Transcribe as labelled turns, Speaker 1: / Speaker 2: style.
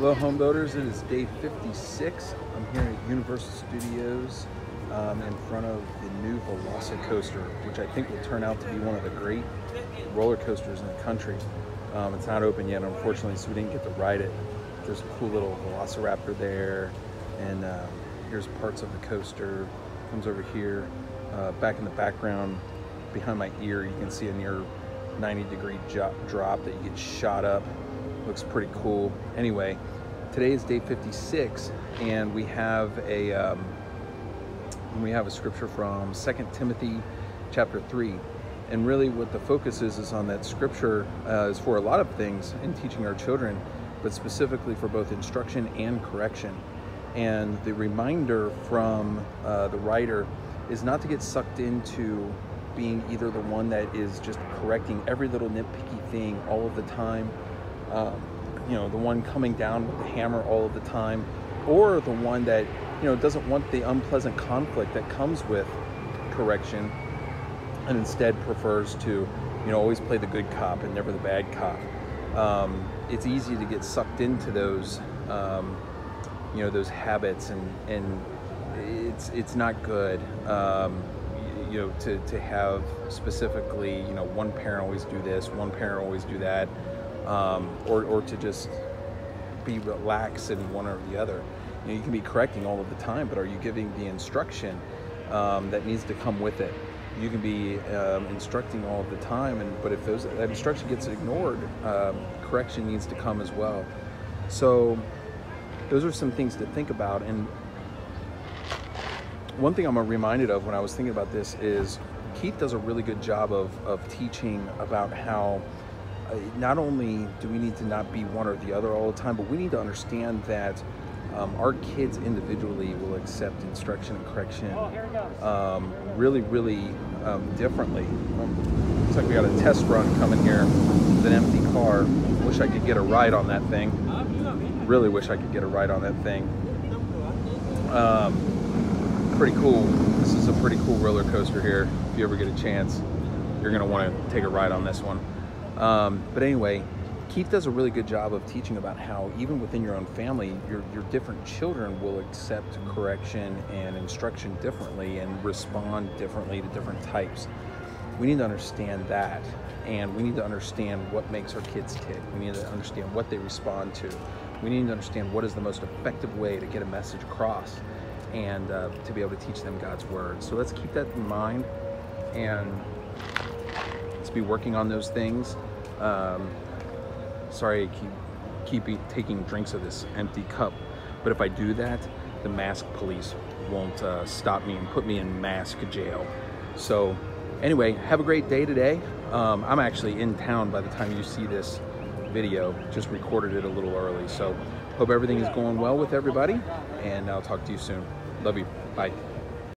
Speaker 1: Hello home builders, it is day 56. I'm here at Universal Studios um, in front of the new Velocicoaster, which I think will turn out to be one of the great roller coasters in the country. Um, it's not open yet, unfortunately, so we didn't get to ride it. There's a cool little Velociraptor there, and um, here's parts of the coaster. Comes over here. Uh, back in the background, behind my ear, you can see a near 90 degree drop that you get shot up. Looks pretty cool. Anyway, today is day 56, and we have a um, we have a scripture from 2 Timothy chapter 3. And really, what the focus is is on that scripture uh, is for a lot of things in teaching our children, but specifically for both instruction and correction. And the reminder from uh, the writer is not to get sucked into being either the one that is just correcting every little nitpicky thing all of the time, um, you know, the one coming down with the hammer all of the time, or the one that, you know, doesn't want the unpleasant conflict that comes with correction and instead prefers to, you know, always play the good cop and never the bad cop. Um, it's easy to get sucked into those, um, you know, those habits and, and it's it's not good. Um, you know, to, to have specifically, you know, one parent always do this, one parent always do that, um, or, or to just be relaxed in one or the other. You know, you can be correcting all of the time, but are you giving the instruction um, that needs to come with it? You can be um, instructing all of the time, and but if those that instruction gets ignored, um, correction needs to come as well. So, those are some things to think about, and one thing I'm reminded of when I was thinking about this is Keith does a really good job of, of teaching about how not only do we need to not be one or the other all the time, but we need to understand that um, our kids individually will accept instruction and correction um, really, really um, differently. Um, looks like we got a test run coming here with an empty car. Wish I could get a ride on that thing. Really wish I could get a ride on that thing. Um, pretty cool. This is a pretty cool roller coaster here. If you ever get a chance, you're gonna wanna take a ride on this one. Um, but anyway, Keith does a really good job of teaching about how even within your own family, your, your different children will accept correction and instruction differently and respond differently to different types. We need to understand that and we need to understand what makes our kids tick. We need to understand what they respond to. We need to understand what is the most effective way to get a message across and uh, to be able to teach them God's word. So let's keep that in mind and be working on those things. Um, sorry, I keep, keep taking drinks of this empty cup, but if I do that, the mask police won't uh, stop me and put me in mask jail. So anyway, have a great day today. Um, I'm actually in town by the time you see this video, just recorded it a little early. So hope everything is going well with everybody and I'll talk to you soon. Love you. Bye.